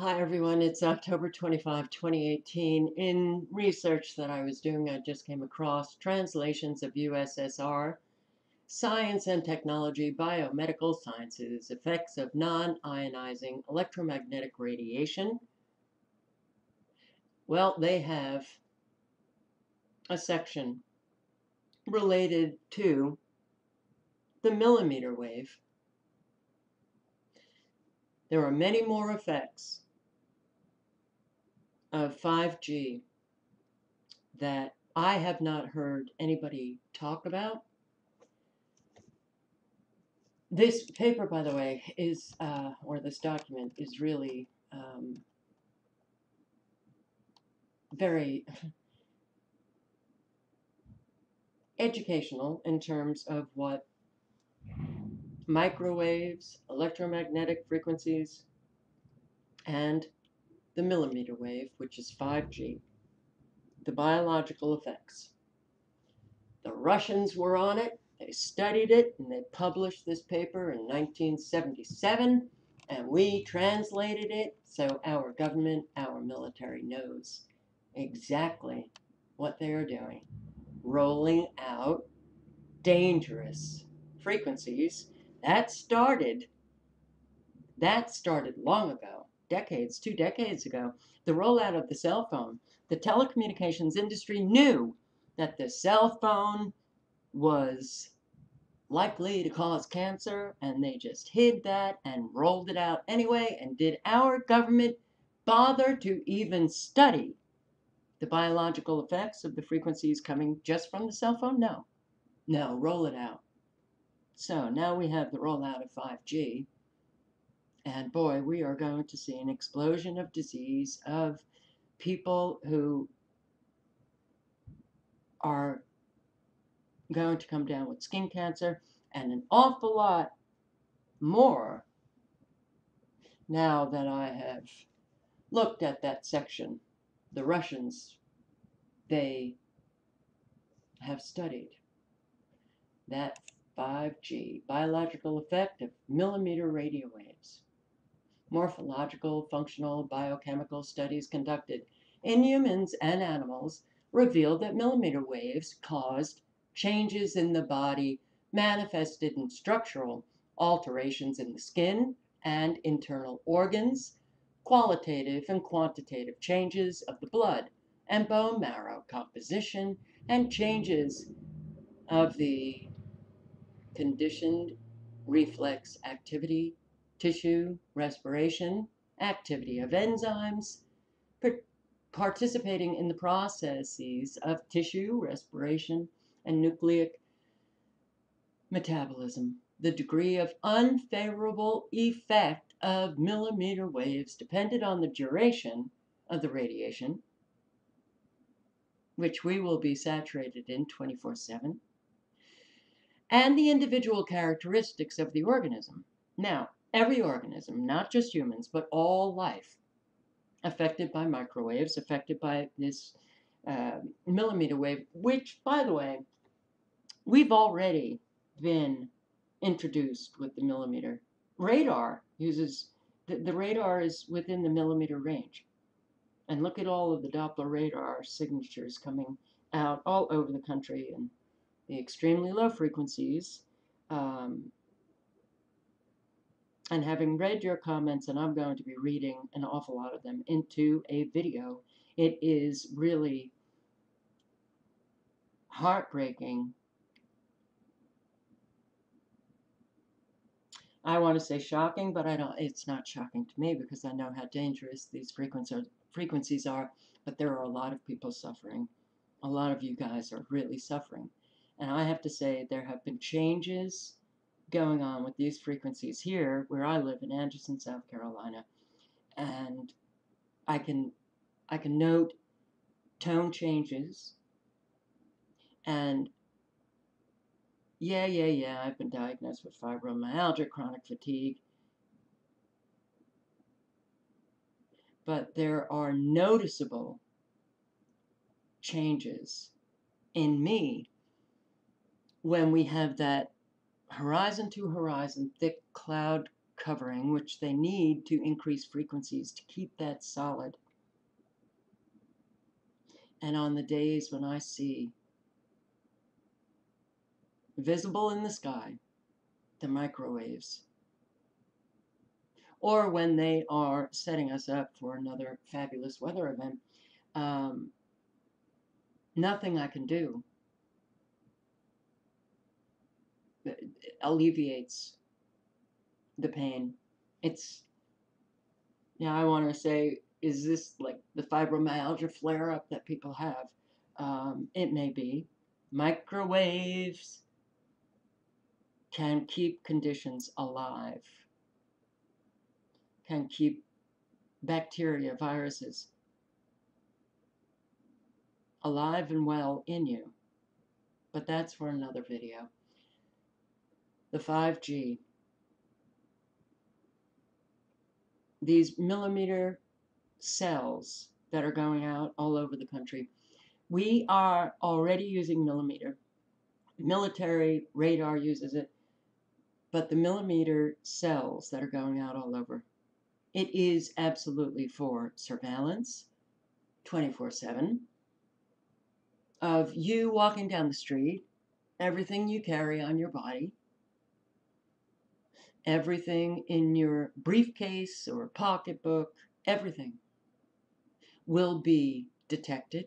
Hi, everyone. It's October 25, 2018. In research that I was doing, I just came across translations of USSR, Science and Technology, Biomedical Sciences, Effects of Non-Ionizing Electromagnetic Radiation. Well, they have a section related to the millimeter wave. There are many more effects of 5G that I have not heard anybody talk about. This paper, by the way, is, uh, or this document is really um, very educational in terms of what microwaves, electromagnetic frequencies, and the millimeter wave, which is 5G, the biological effects. The Russians were on it, they studied it, and they published this paper in 1977, and we translated it so our government, our military knows exactly what they are doing. Rolling out dangerous frequencies. That started, that started long ago decades, two decades ago, the rollout of the cell phone, the telecommunications industry knew that the cell phone was likely to cause cancer, and they just hid that and rolled it out anyway. And did our government bother to even study the biological effects of the frequencies coming just from the cell phone? No. No, roll it out. So now we have the rollout of 5G. And boy, we are going to see an explosion of disease of people who are going to come down with skin cancer and an awful lot more now that I have looked at that section. The Russians, they have studied that 5G biological effect of millimeter radio waves morphological, functional, biochemical studies conducted in humans and animals revealed that millimeter waves caused changes in the body manifested in structural alterations in the skin and internal organs, qualitative and quantitative changes of the blood and bone marrow composition, and changes of the conditioned reflex activity tissue respiration, activity of enzymes, participating in the processes of tissue respiration and nucleic metabolism. The degree of unfavorable effect of millimeter waves depended on the duration of the radiation, which we will be saturated in 24 7, and the individual characteristics of the organism. Now, every organism, not just humans, but all life, affected by microwaves, affected by this uh, millimeter wave, which, by the way, we've already been introduced with the millimeter. Radar uses, the, the radar is within the millimeter range. And look at all of the Doppler radar signatures coming out all over the country and the extremely low frequencies um, and having read your comments, and I'm going to be reading an awful lot of them into a video, it is really heartbreaking. I want to say shocking, but I don't. It's not shocking to me because I know how dangerous these frequencies are. But there are a lot of people suffering. A lot of you guys are really suffering, and I have to say there have been changes going on with these frequencies here where I live in Anderson, South Carolina. And I can I can note tone changes and yeah, yeah, yeah, I've been diagnosed with fibromyalgia, chronic fatigue. But there are noticeable changes in me when we have that horizon to horizon, thick cloud covering, which they need to increase frequencies to keep that solid. And on the days when I see visible in the sky the microwaves, or when they are setting us up for another fabulous weather event, um, nothing I can do alleviates the pain. It's, yeah, I want to say, is this like the fibromyalgia flare up that people have? Um, it may be. Microwaves can keep conditions alive, can keep bacteria, viruses alive and well in you. But that's for another video. The 5G. These millimeter cells that are going out all over the country. We are already using millimeter. Military radar uses it, but the millimeter cells that are going out all over, it is absolutely for surveillance 24 7 of you walking down the street, everything you carry on your body, everything in your briefcase or pocketbook, everything will be detected.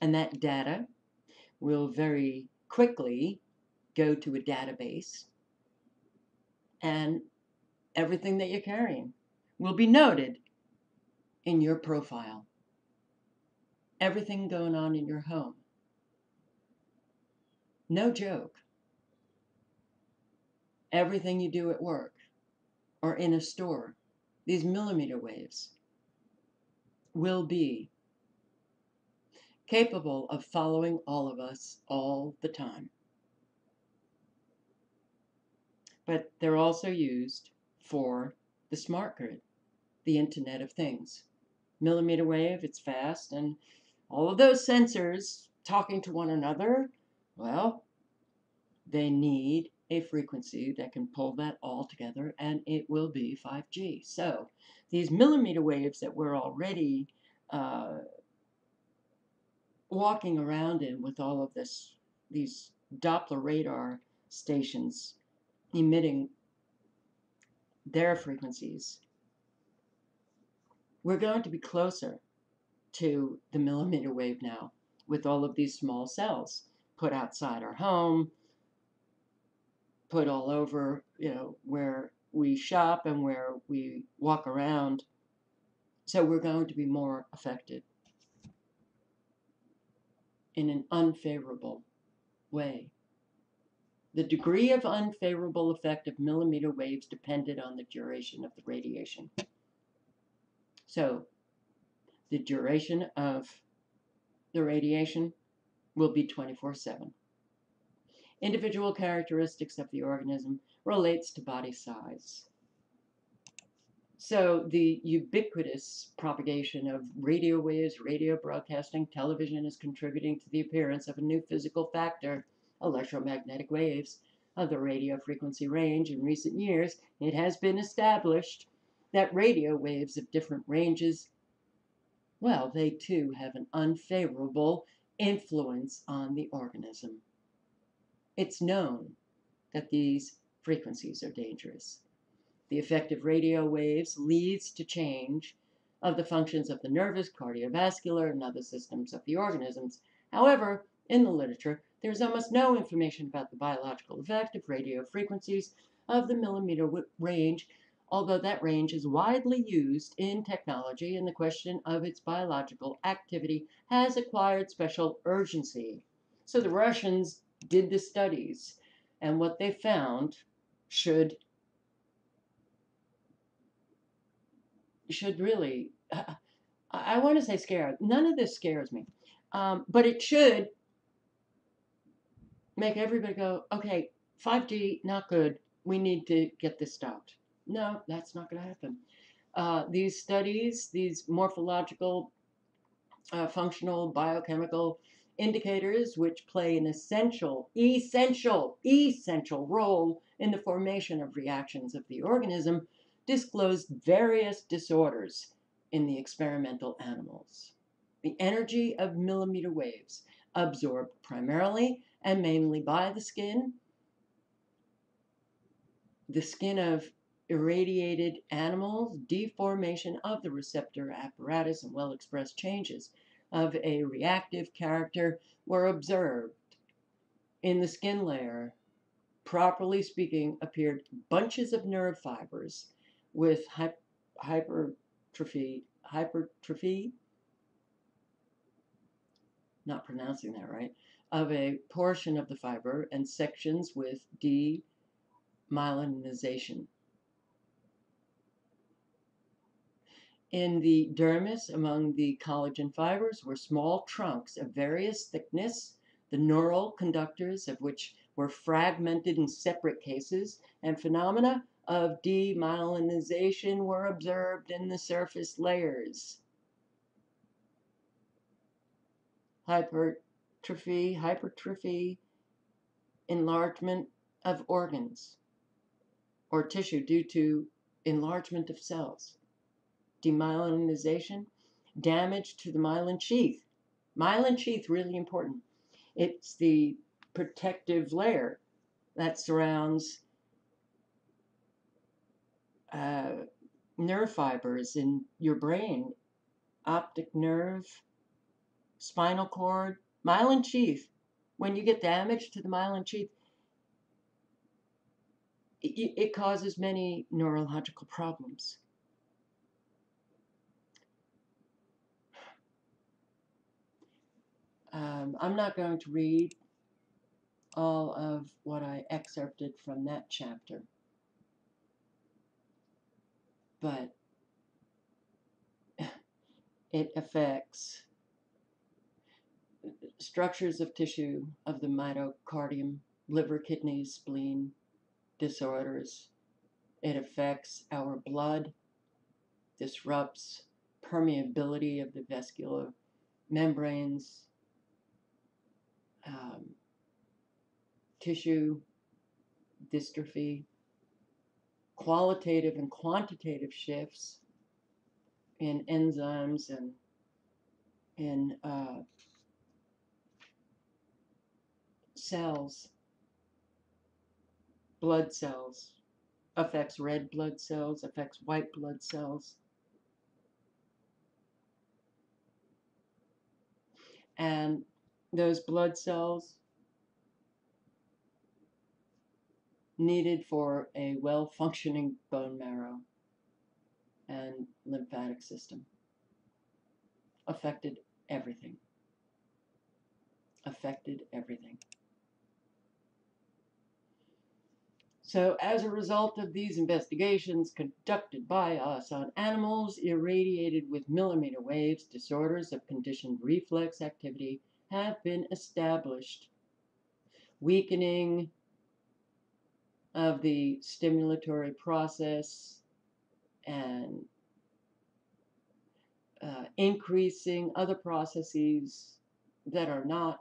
And that data will very quickly go to a database. And everything that you're carrying will be noted in your profile everything going on in your home. No joke. Everything you do at work or in a store, these millimeter waves will be capable of following all of us all the time. But they're also used for the smart grid, the Internet of Things. Millimeter wave, it's fast and all of those sensors talking to one another, well, they need a frequency that can pull that all together, and it will be 5G. So these millimeter waves that we're already uh, walking around in with all of this, these Doppler radar stations emitting their frequencies, we're going to be closer to the millimeter wave now with all of these small cells put outside our home, put all over, you know, where we shop and where we walk around. So we're going to be more affected in an unfavorable way. The degree of unfavorable effect of millimeter waves depended on the duration of the radiation. So the duration of the radiation will be 24 7. Individual characteristics of the organism relates to body size. So the ubiquitous propagation of radio waves, radio broadcasting, television is contributing to the appearance of a new physical factor, electromagnetic waves, of the radio frequency range. In recent years, it has been established that radio waves of different ranges well, they too have an unfavorable influence on the organism. It's known that these frequencies are dangerous. The effect of radio waves leads to change of the functions of the nervous, cardiovascular, and other systems of the organisms. However, in the literature, there is almost no information about the biological effect of radio frequencies of the millimeter range although that range is widely used in technology and the question of its biological activity has acquired special urgency. So the Russians did the studies, and what they found should should really I, I want to say scare. None of this scares me, um, but it should make everybody go, okay, 5G not good. We need to get this stopped. No, that's not going to happen. Uh, these studies, these morphological, uh, functional, biochemical indicators, which play an essential, essential, essential role in the formation of reactions of the organism disclosed various disorders in the experimental animals. The energy of millimeter waves, absorbed primarily and mainly by the skin, the skin of irradiated animals, deformation of the receptor apparatus, and well expressed changes of a reactive character were observed. In the skin layer, properly speaking, appeared bunches of nerve fibers with hypertrophy, hypertrophy, not pronouncing that right, of a portion of the fiber and sections with demyelinization. In the dermis, among the collagen fibers, were small trunks of various thickness, the neural conductors of which were fragmented in separate cases, and phenomena of demyelinization were observed in the surface layers. Hypertrophy, hypertrophy, enlargement of organs or tissue due to enlargement of cells demyelinization, damage to the myelin sheath. Myelin sheath, really important. It's the protective layer that surrounds uh, nerve fibers in your brain, optic nerve, spinal cord, myelin sheath. When you get damage to the myelin sheath, it, it causes many neurological problems. Um, I'm not going to read all of what I excerpted from that chapter, but it affects structures of tissue of the myocardium, liver, kidneys, spleen, disorders. It affects our blood, disrupts permeability of the vascular membranes, um, tissue dystrophy, qualitative and quantitative shifts in enzymes and in uh, cells, blood cells, affects red blood cells, affects white blood cells. And those blood cells needed for a well functioning bone marrow and lymphatic system affected everything. Affected everything. So, as a result of these investigations conducted by us on animals irradiated with millimeter waves, disorders of conditioned reflex activity have been established. Weakening of the stimulatory process and uh, increasing other processes that are not,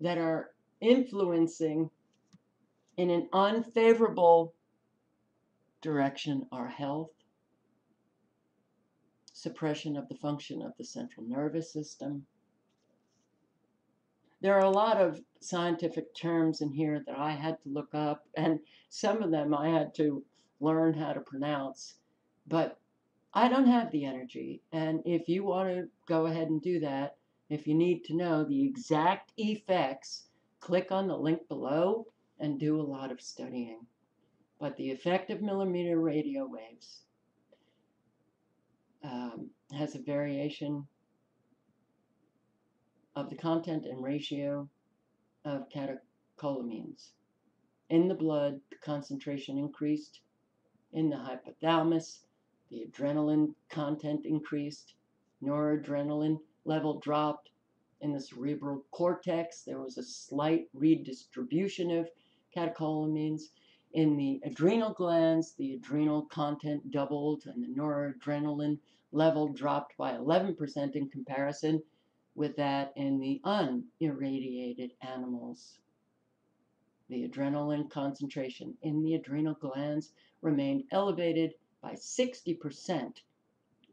that are influencing in an unfavorable direction our health, suppression of the function of the central nervous system, there are a lot of scientific terms in here that I had to look up, and some of them I had to learn how to pronounce. But I don't have the energy, and if you want to go ahead and do that, if you need to know the exact effects, click on the link below and do a lot of studying. But the effect of millimeter radio waves um, has a variation of the content and ratio of catecholamines. In the blood, the concentration increased. In the hypothalamus, the adrenaline content increased. Noradrenaline level dropped. In the cerebral cortex, there was a slight redistribution of catecholamines. In the adrenal glands, the adrenal content doubled and the noradrenaline level dropped by 11% in comparison with that in the unirradiated animals. The adrenaline concentration in the adrenal glands remained elevated by 60%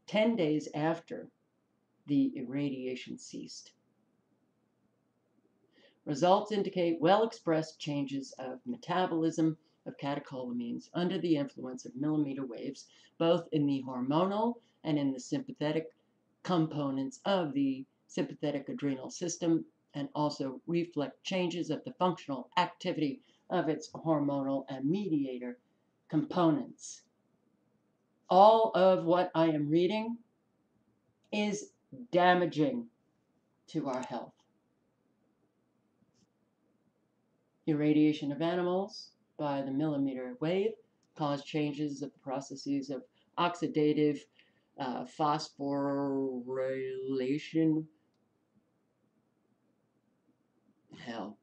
10 days after the irradiation ceased. Results indicate well expressed changes of metabolism of catecholamines under the influence of millimeter waves, both in the hormonal and in the sympathetic components of the sympathetic adrenal system, and also reflect changes of the functional activity of its hormonal and mediator components. All of what I am reading is damaging to our health. Irradiation of animals by the millimeter wave cause changes of processes of oxidative uh, phosphorylation. Hell.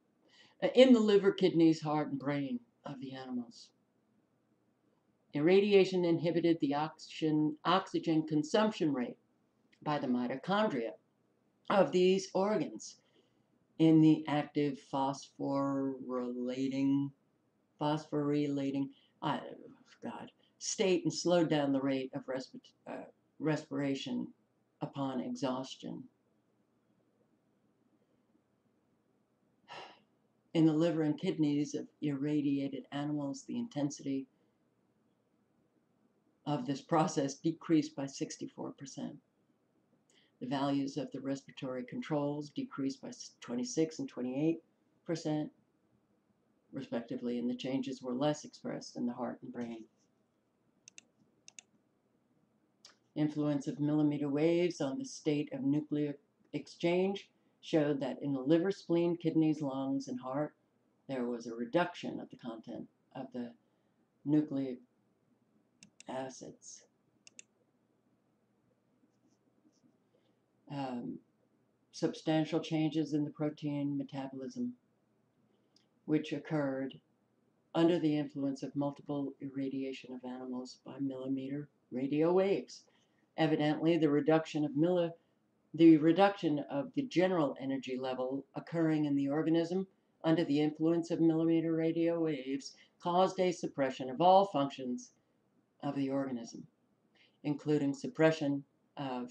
In the liver, kidneys, heart, and brain of the animals. Irradiation inhibited the oxygen, oxygen consumption rate by the mitochondria of these organs in the active phosphorylating, phosphorylating, uh, God, state and slowed down the rate of uh, respiration upon exhaustion. In the liver and kidneys of irradiated animals, the intensity of this process decreased by 64%. The values of the respiratory controls decreased by 26 and 28 percent, respectively, and the changes were less expressed in the heart and brain. Influence of millimeter waves on the state of nuclear exchange showed that in the liver, spleen, kidneys, lungs, and heart, there was a reduction of the content of the nucleic acids. um, substantial changes in the protein metabolism, which occurred under the influence of multiple irradiation of animals by millimeter radio waves. Evidently, the reduction of milli, the reduction of the general energy level occurring in the organism under the influence of millimeter radio waves caused a suppression of all functions of the organism, including suppression of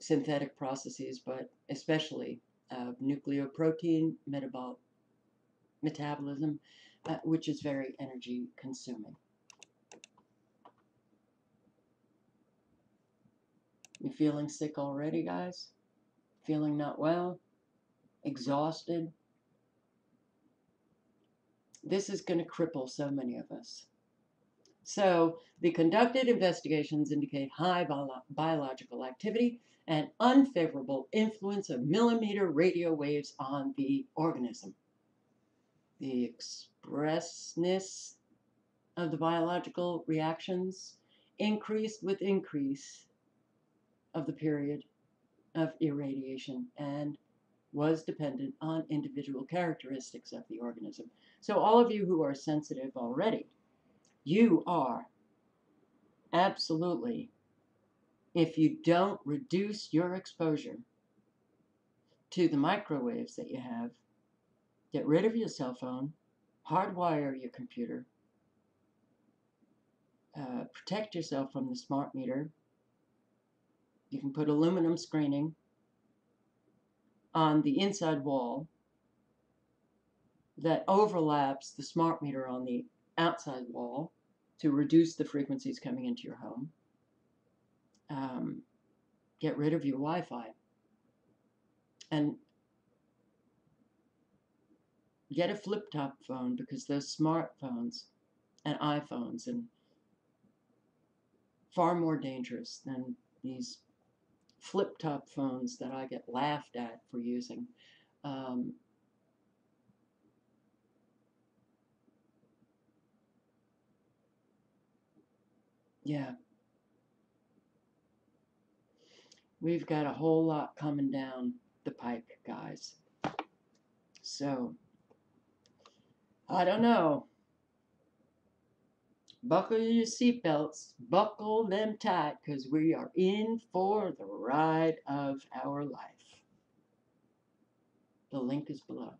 synthetic processes, but especially of nucleoprotein metabol- metabolism, uh, which is very energy consuming. You feeling sick already, guys? Feeling not well? Exhausted? This is going to cripple so many of us. So, the conducted investigations indicate high bio- biological activity and unfavorable influence of millimeter radio waves on the organism. The expressness of the biological reactions increased with increase of the period of irradiation and was dependent on individual characteristics of the organism. So all of you who are sensitive already, you are absolutely if you don't reduce your exposure to the microwaves that you have, get rid of your cell phone, hardwire your computer, uh, protect yourself from the smart meter. You can put aluminum screening on the inside wall that overlaps the smart meter on the outside wall to reduce the frequencies coming into your home um, get rid of your Wi Fi and get a flip top phone because those smartphones and iPhones and far more dangerous than these flip top phones that I get laughed at for using. Um, yeah, we've got a whole lot coming down the pike, guys. So, I don't know. Buckle your seatbelts, buckle them tight, because we are in for the ride of our life. The link is below.